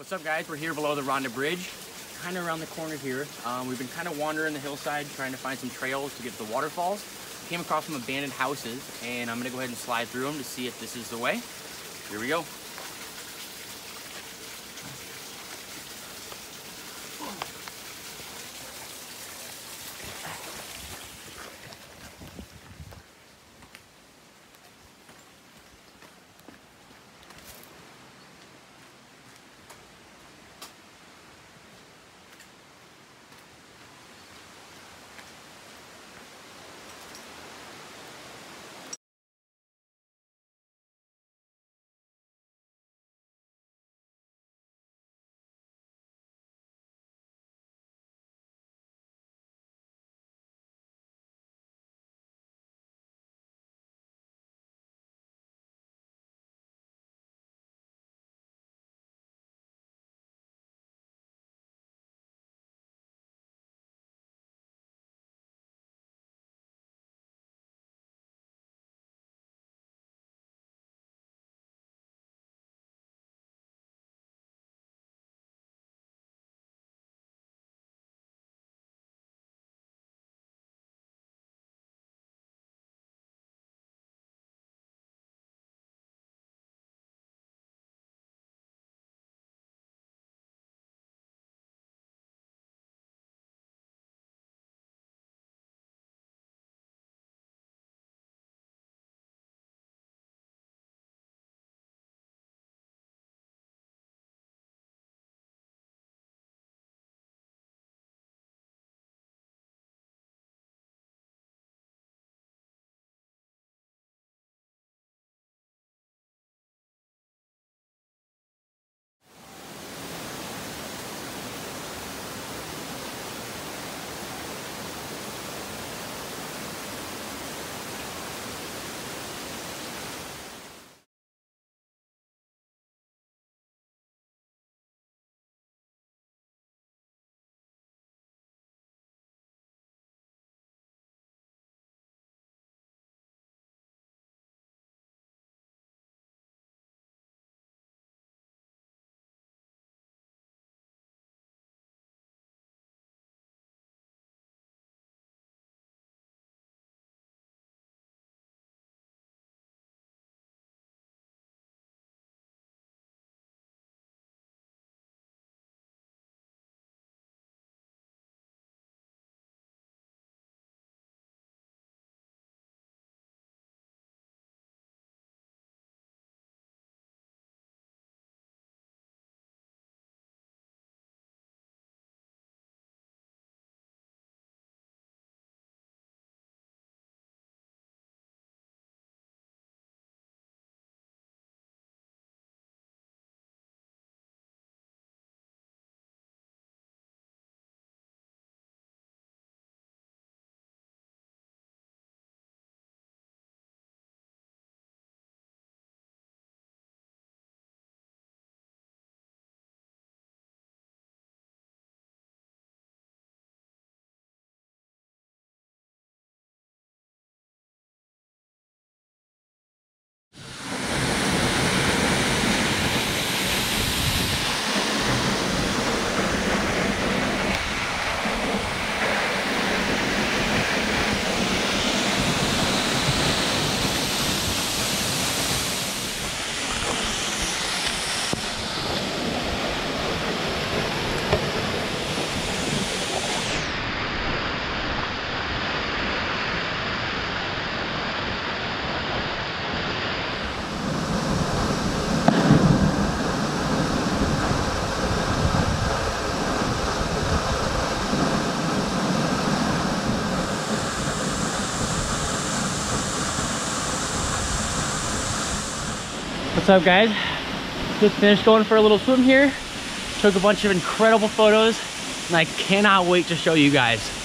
What's up guys? We're here below the Ronda Bridge, kind of around the corner here. Um, we've been kind of wandering the hillside trying to find some trails to get to the waterfalls. Came across some abandoned houses and I'm gonna go ahead and slide through them to see if this is the way. Here we go. What's up guys? Just finished going for a little swim here. Took a bunch of incredible photos and I cannot wait to show you guys.